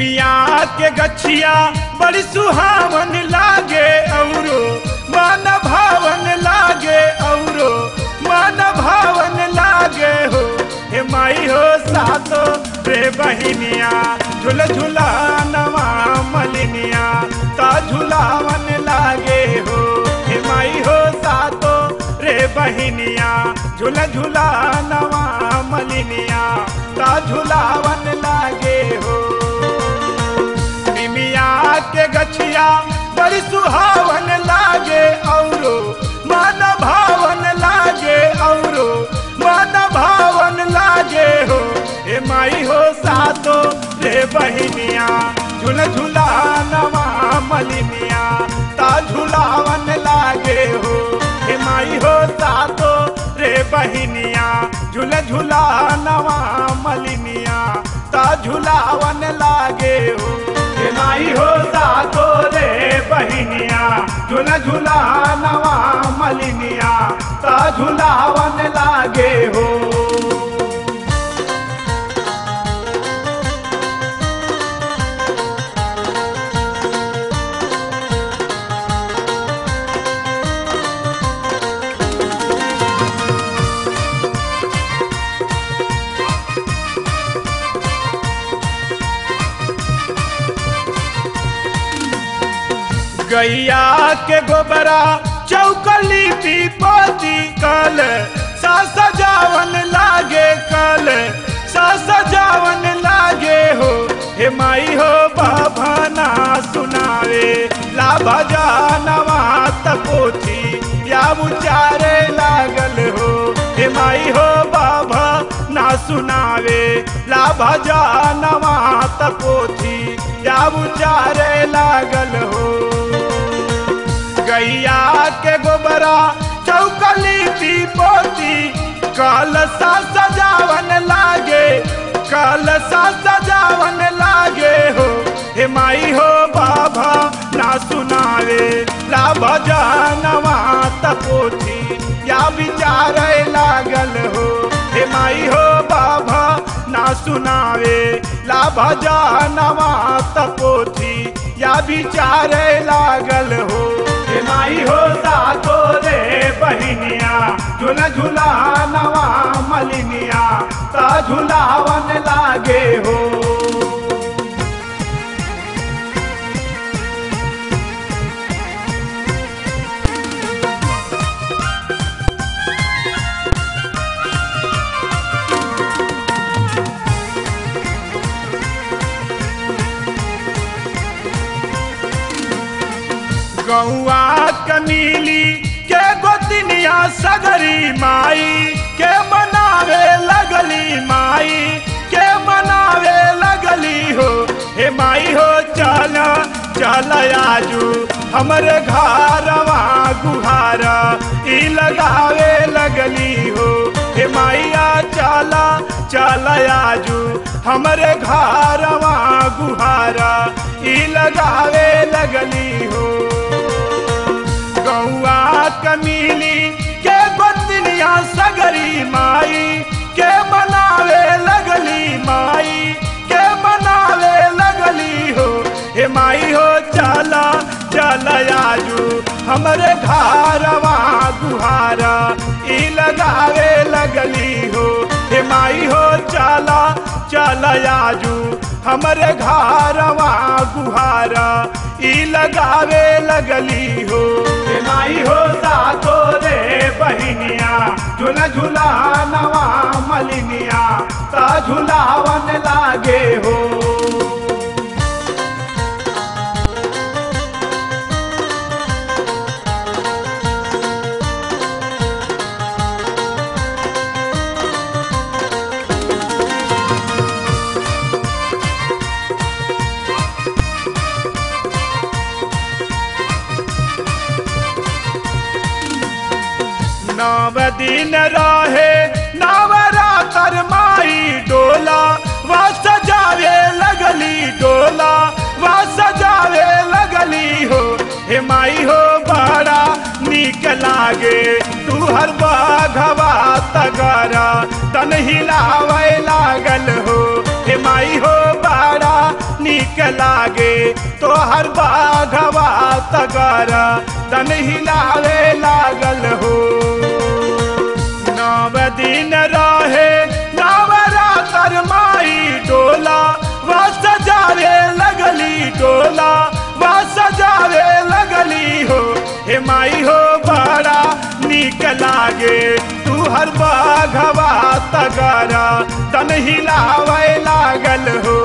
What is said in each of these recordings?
निमिया के गछिया बड़ी सुहावन लागे औरो, मन भावन लागे औरो, मन भावन लागे हो। हे माई हो सातो रे बहिनिया, झूल झूला नवा मलिनिया, ता झूलावन लागे हो। हे माई हो सातो रे बहिनिया, झूल झूला नवा मलिनिया, ता झूलावन लागे माई हो सातो रे बहिनिया। झूल झूला नवा मलिनिया। ता झूलावन लागे हो, हे माई हो सातो, रे बहिनिया। झूल झूला नवा मलिनिया। ता झूलावन लागे हो, हे माई हो सातो, रे बहिनिया। झूला झूला नवा मलिनिया। ता झूलावन लागे हो। गैया के गोबरा, चौकली पीपती कल। सजावन लागे कल सजावन लागे हो। हे माई हो बाभाना सुनावे। ला भजानवा तपोथी या उचारे लागल हो। हे माई हो बाबा, ना सुनावे। ला भजानवा तपोथी या उचारे लागल हो। गैया के गोबरा, चौकली पोती। कलसा सजावन लागे कलसा सजावन लागे हो। हे माई हो बाबा, ना सुनावे, ला भजनवा तपोथी या विचार लागल हो। हे माई हो बाबा, ना सुनावे, ला भजनवा तपोथी या विचार लागल हे। झूला झूला नवा मलिनिया ता झूलावन लागे हो। गौआ कनीली गोतनिया सगरी माई, के मनावे लगली माई, के मनावे लगली हो। हे माई हो, चल चल आजू, हमरे घरवा गुहारा, ई लगावे लगली हो। हे माइया, चला, चल आजू, हमरे घरवा गुहारा, ई लगावे लगली हो। गौआ कमीली, के बंदनिया सगरी माई, के मनावे लगली माई, के मनावे लगली हो, हे माई हो चला चला आजू, हमरे घरवा गुहारा, ई लगावे लगली हो, हे माई हो चला चला आजू, हमारे घरवा गुहारा, ई लगावे लगली हो। हे माई हो सातो रे बहिनिया झूला झूला नवा मलिनिया, ता झूलावन लागे हो। नव दिन रहे नवरातर माई डोला वा सजावे लगली डोला व सजावे लगली हो, हे माई हो बड़ा, नीक लागे, तू हर बाघवा तगरा, तन हिलावे लागल हो, हे माई हो बड़ा, नीक लागे तो हर बाघवा तगरा, तन हिलावे लागल हो दिन रहे नवरातर माई डोला व सजावे लगली डोला व सजावे लगली हो, हे माई हो बड़ा, निक लागे, तू हर बाघवा तगारा तन हिलावे लागल हो।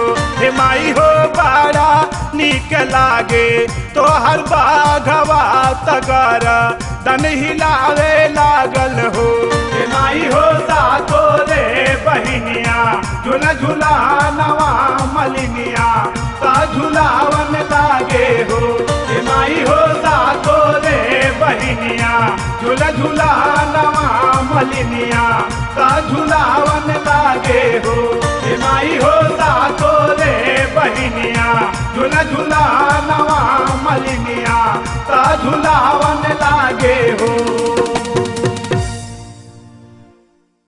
हे माई हो बड़ा, नीक लागे तो हर बाघवा तगरा तन हिलावे लागल हो। हे माई हो सातो रे बहिनिया, झूला झूला नवा मलिनिया, ता झूलावन लागे हो। हे माई हो सातो रे बहिनिया, झूला झूला नवा मलिनिया सा झूलावन लागे हो। माई हो